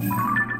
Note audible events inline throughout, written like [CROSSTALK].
you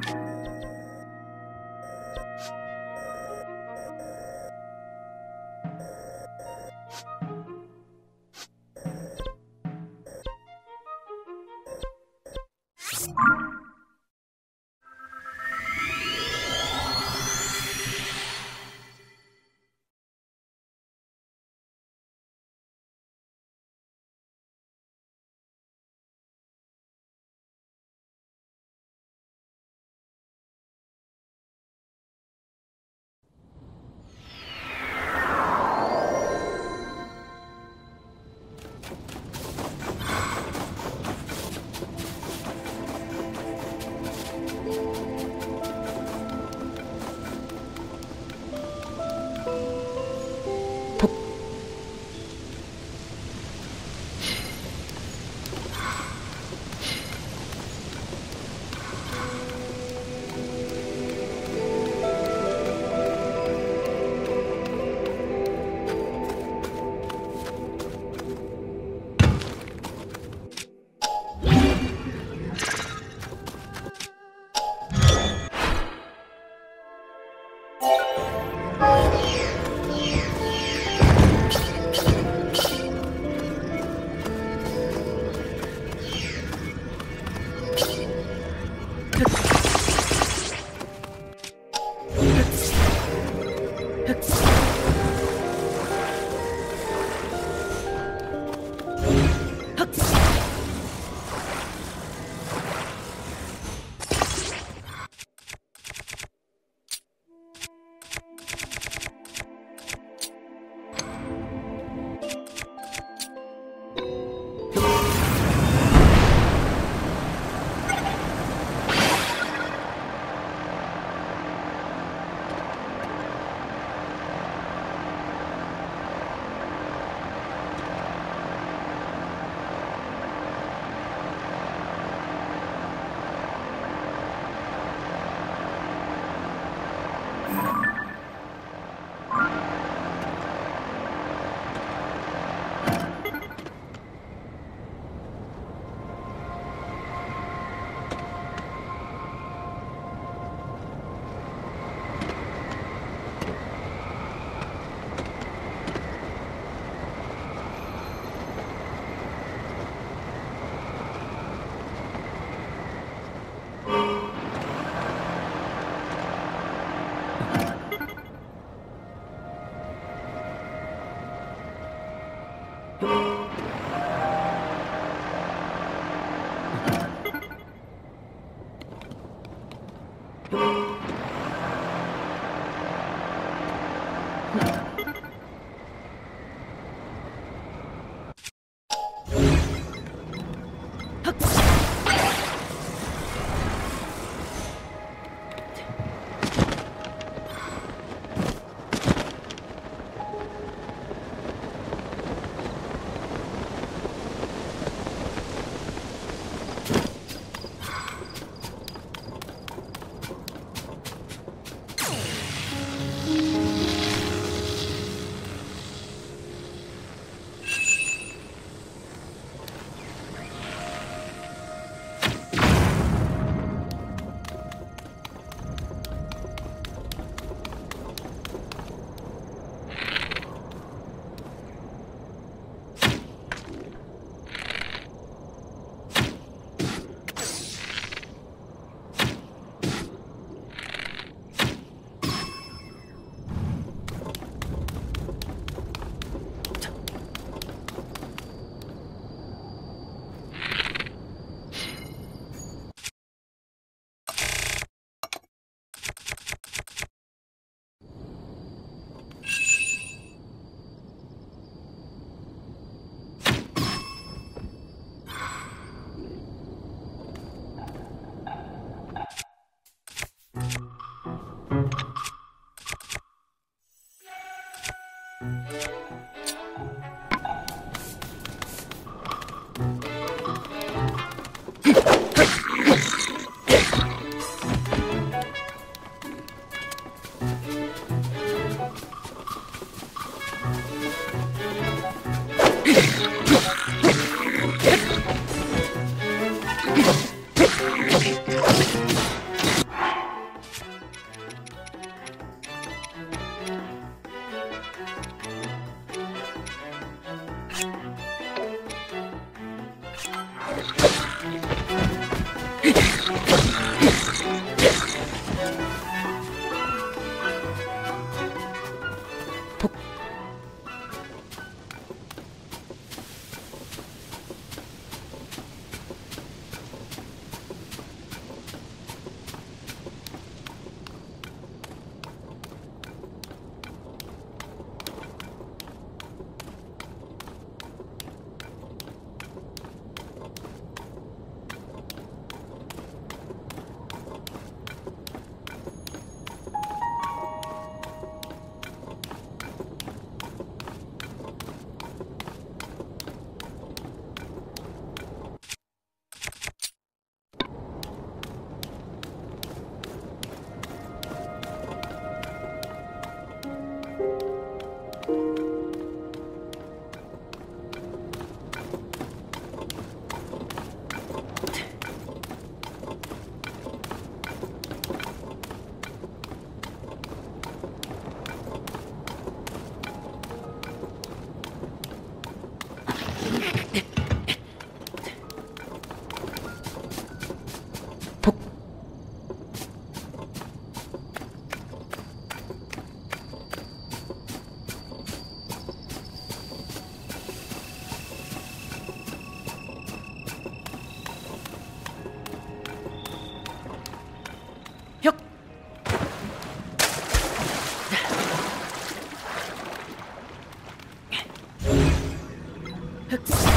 うん。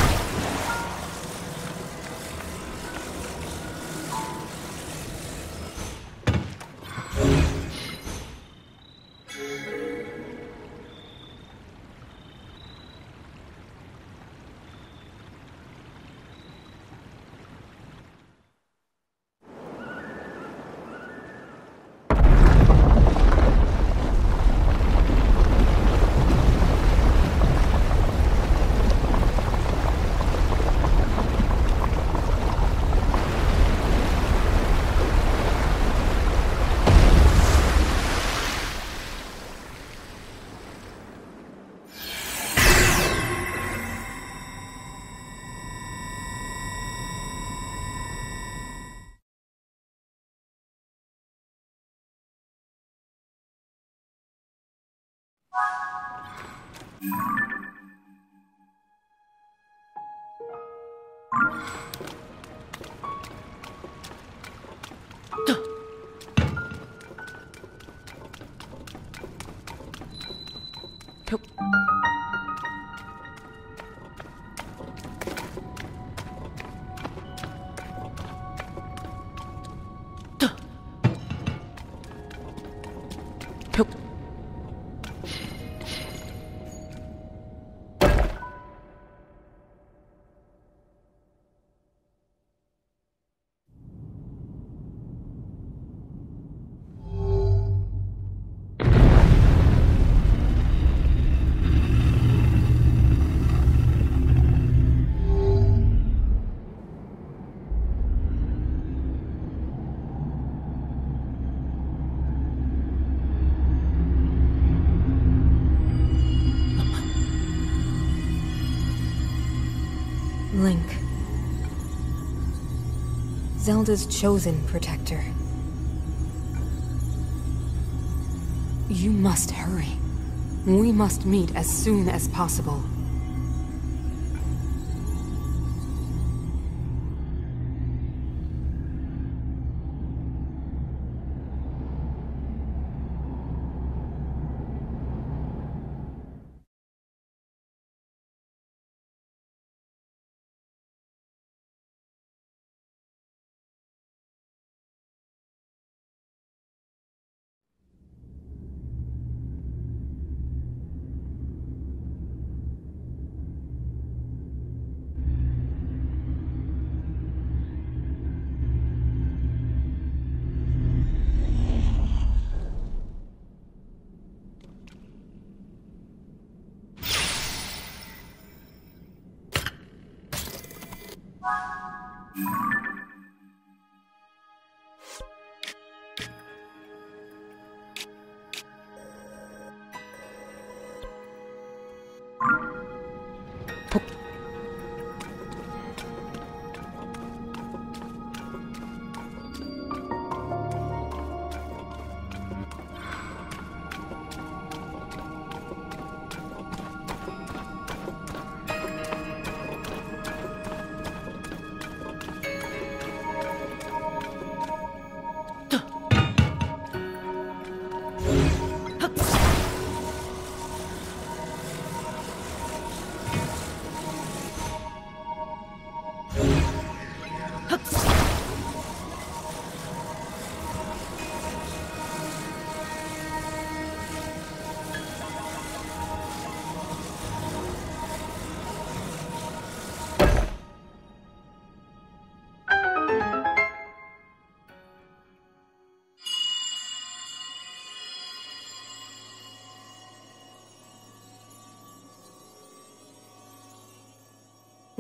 혁! 벽... 벽... Link. Zelda's chosen protector. You must hurry. We must meet as soon as possible.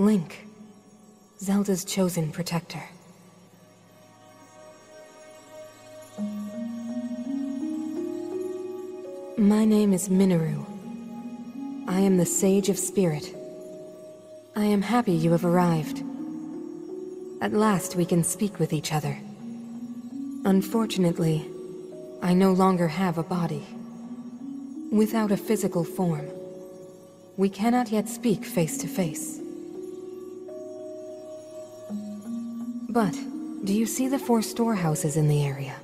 Link, Zelda's chosen protector. My name is Mineru. I am the Sage of Spirit. I am happy you have arrived. At last we can speak with each other. Unfortunately, I no longer have a body. Without a physical form, we cannot yet speak face to face. But, do you see the four storehouses in the area?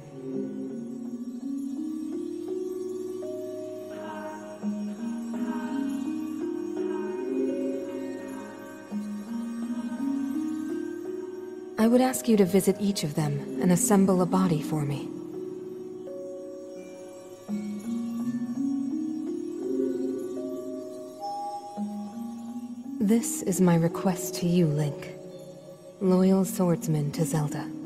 I would ask you to visit each of them and assemble a body for me. This is my request to you, Link. Loyal swordsman to Zelda.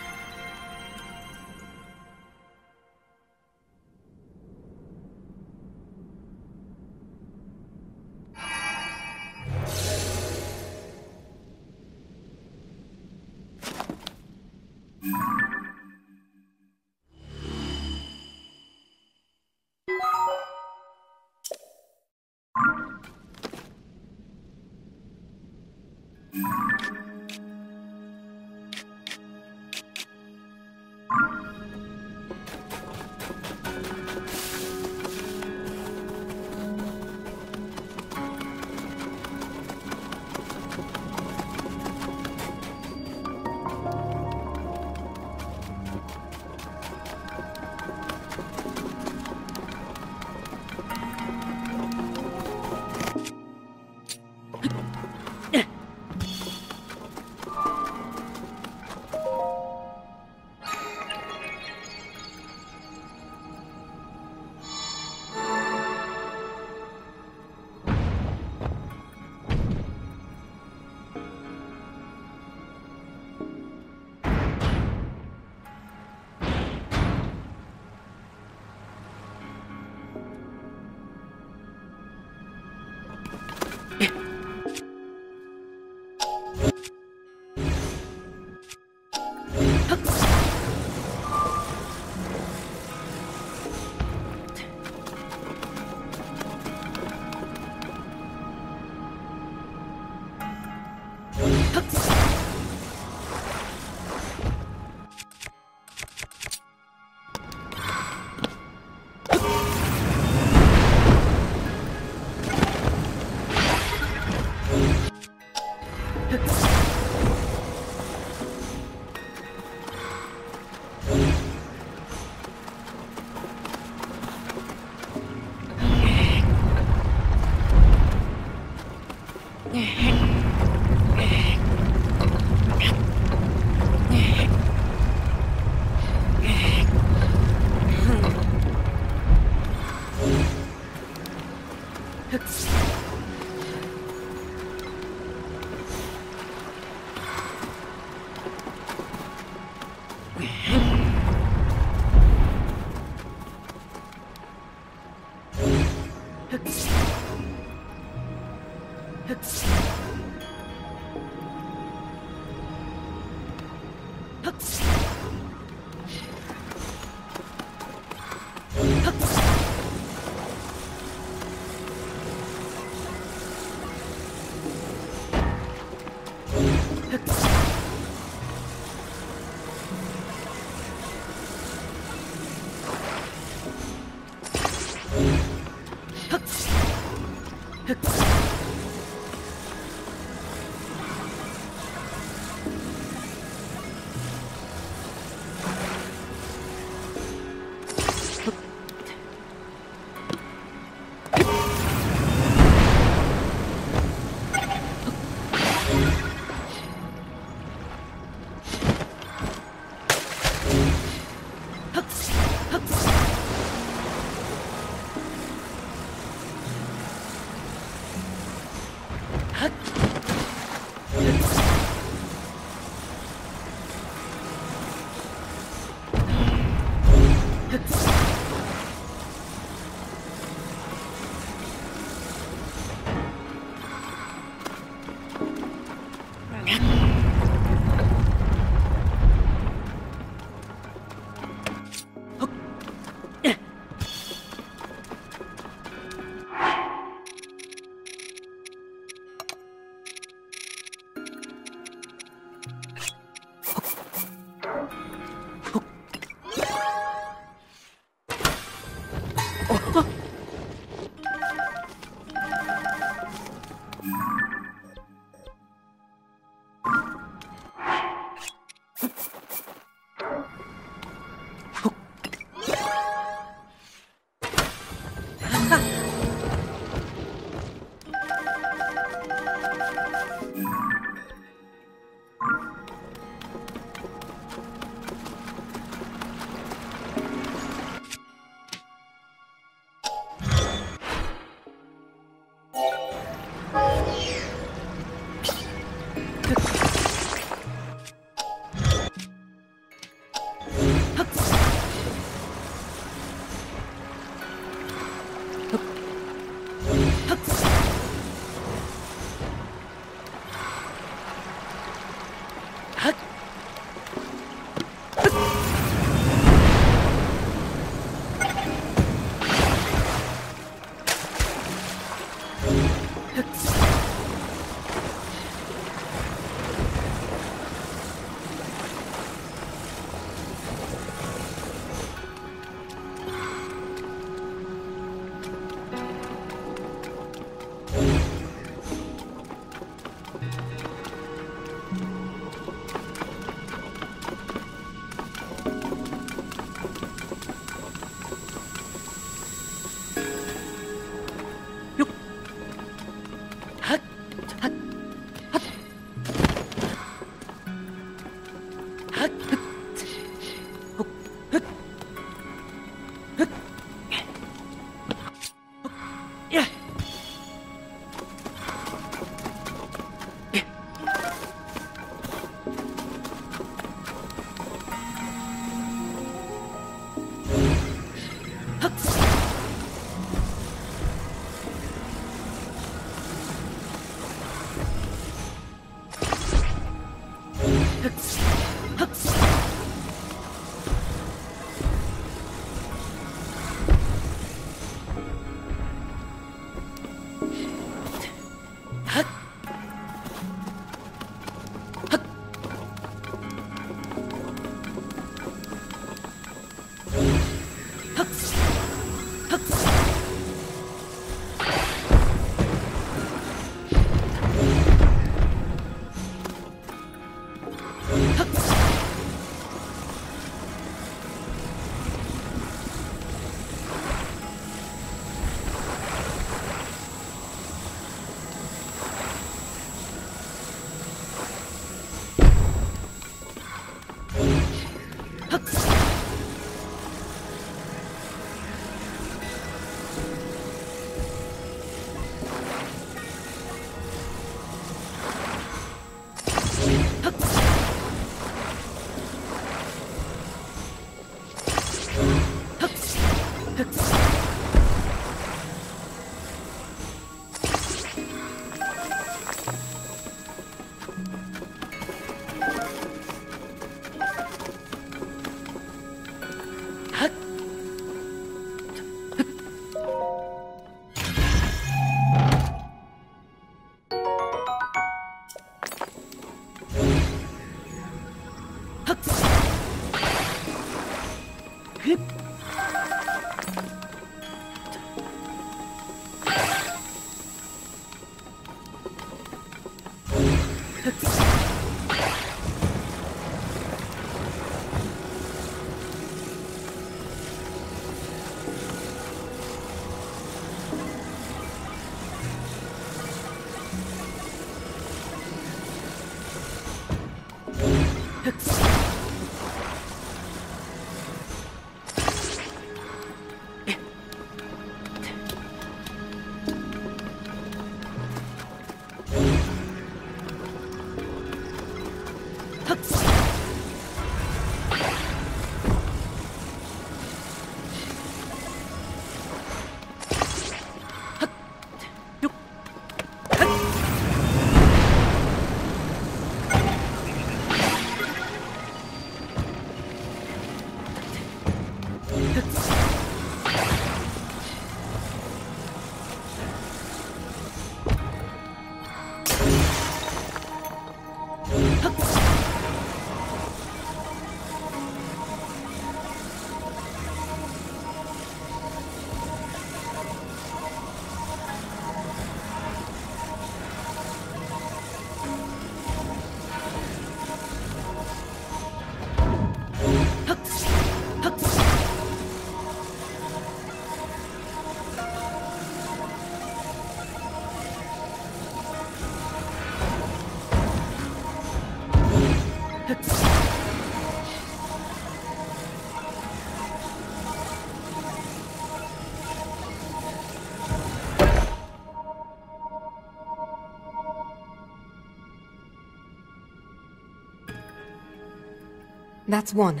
That's one.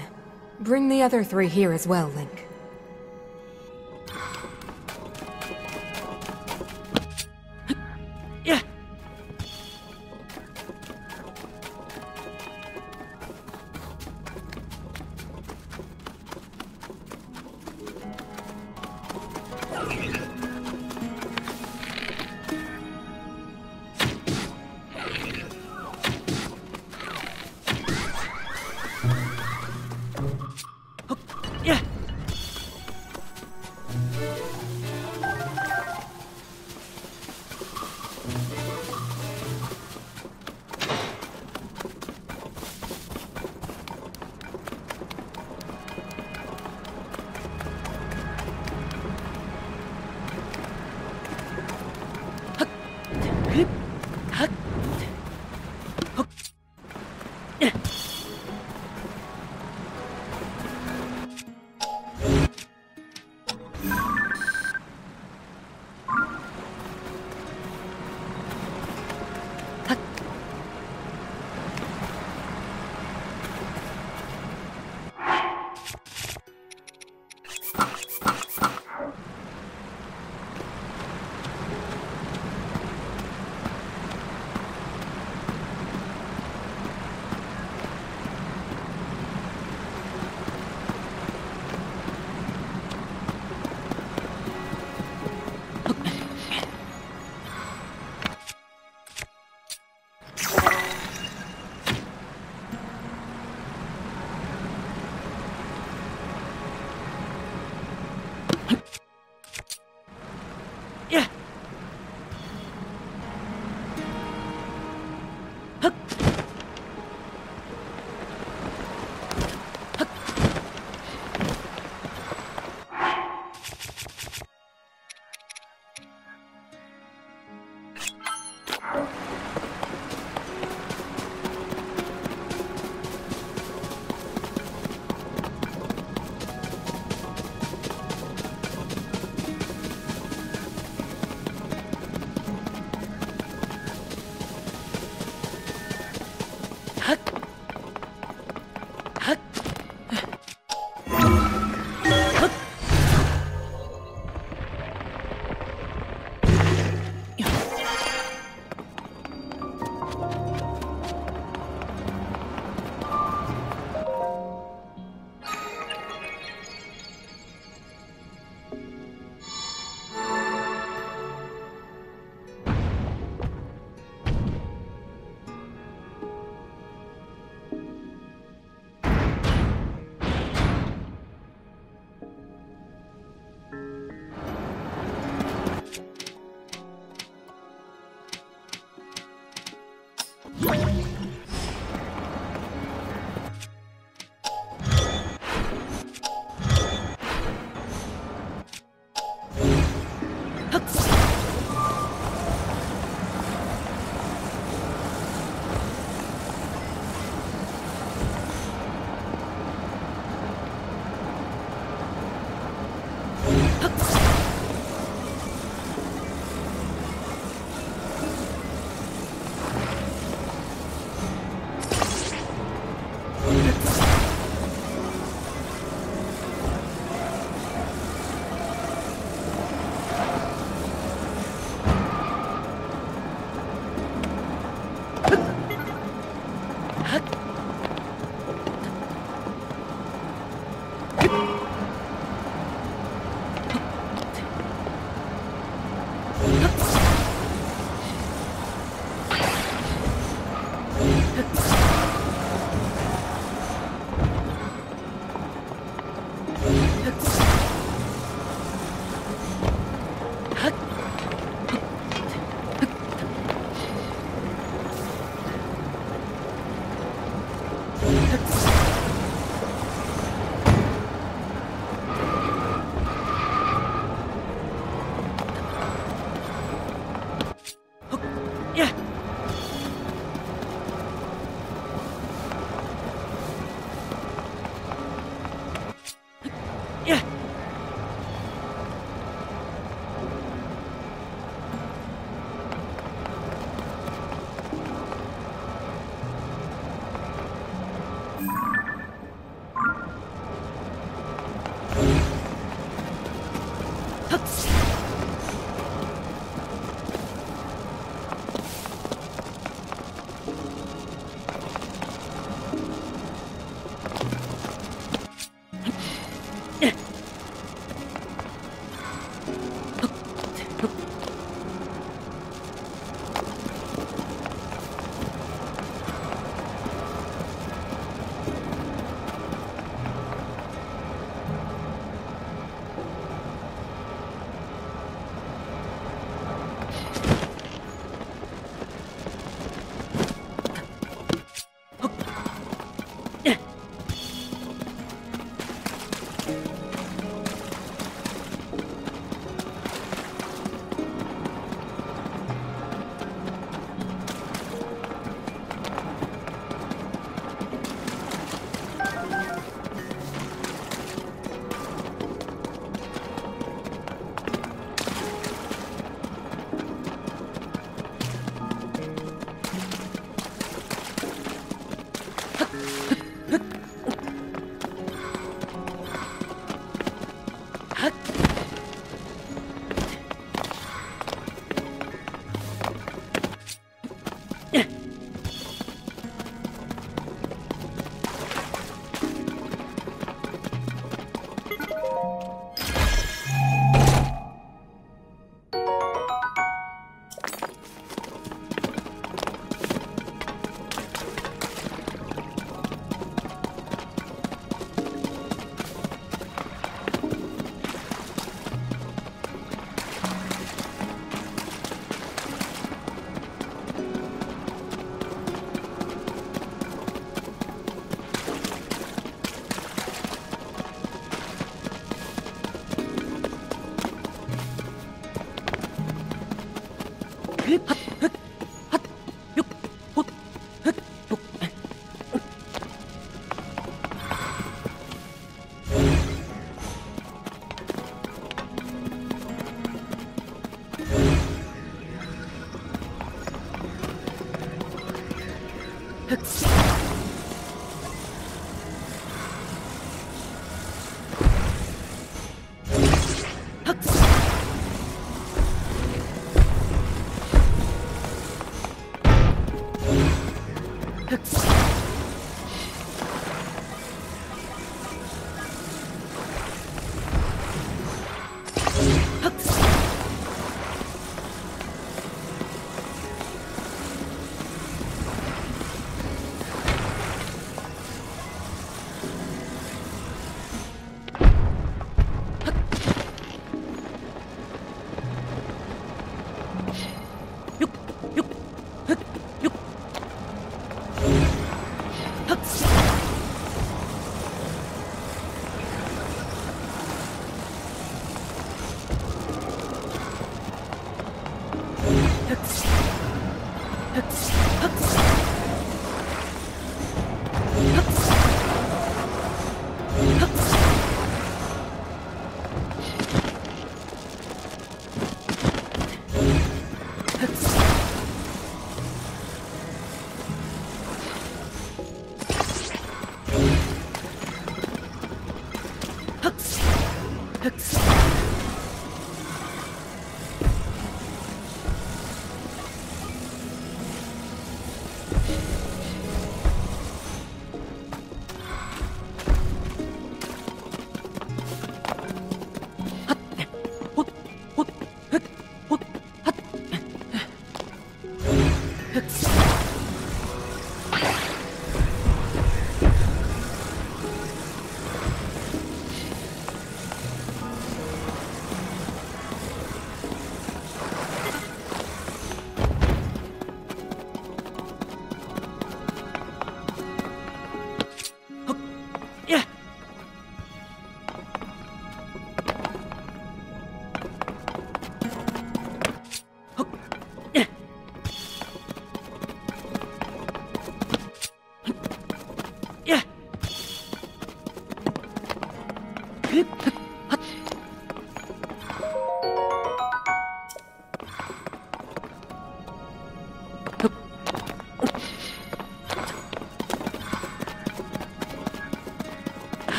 Bring the other three here as well, Link.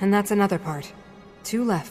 And that's another part. Two left.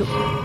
Dourado.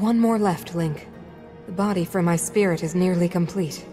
One more left, Link. The body for my spirit is nearly complete.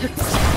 Yup. [LAUGHS]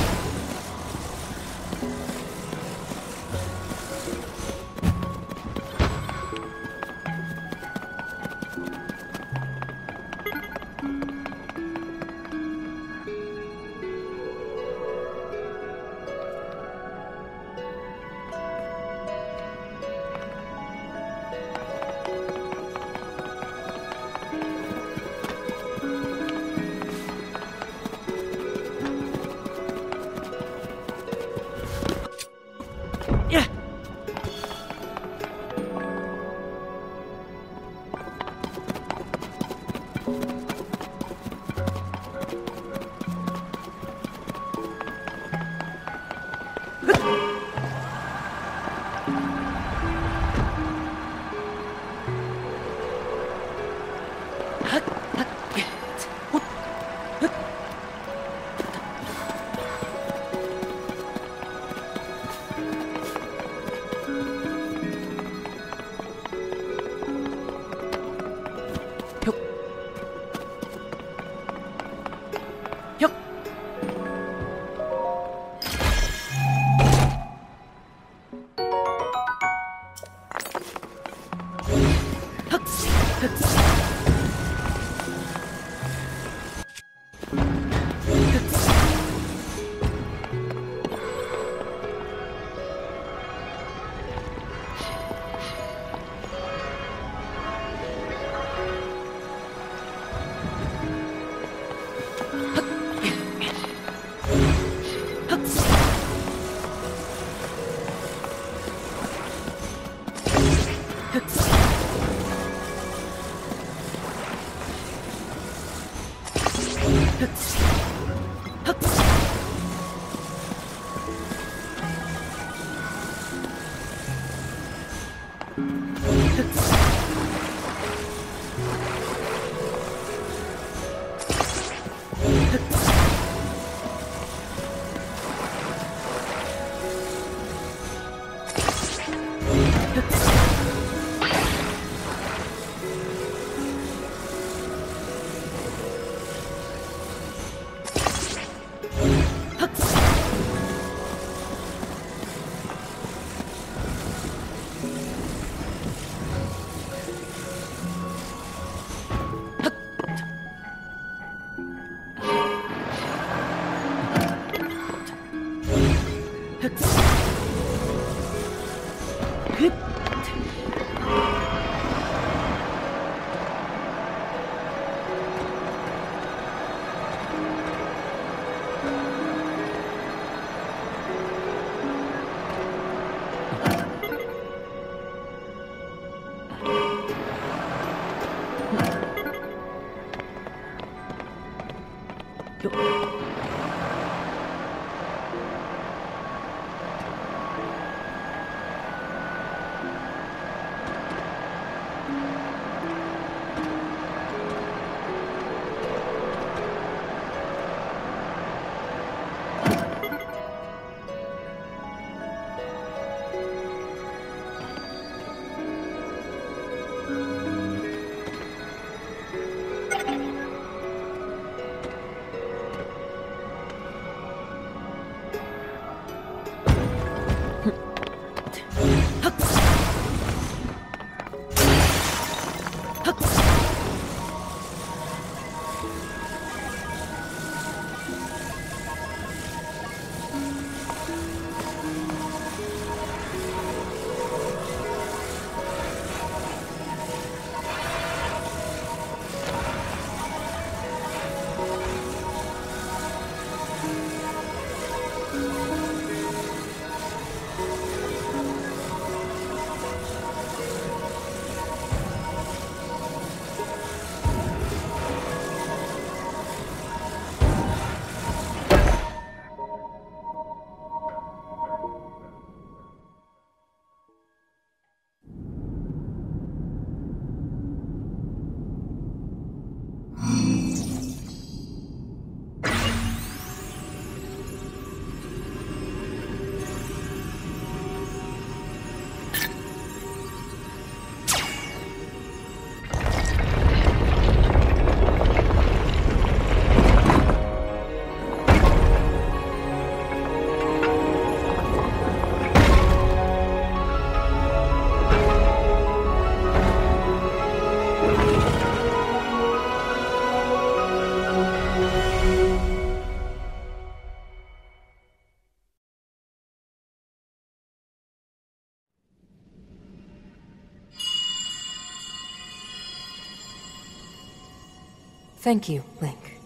Thank you, Link.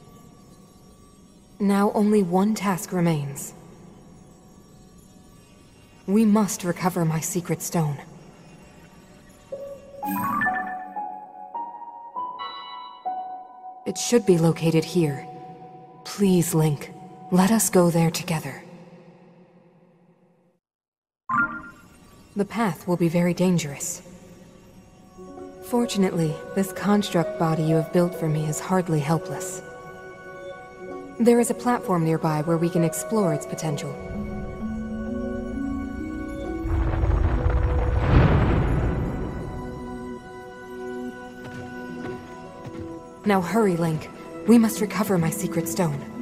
Now only one task remains. We must recover my secret stone. It should be located here. Please, Link, let us go there together. The path will be very dangerous. Fortunately, this construct body you have built for me is hardly helpless. There is a platform nearby where we can explore its potential. Now hurry, Link. We must recover my secret stone.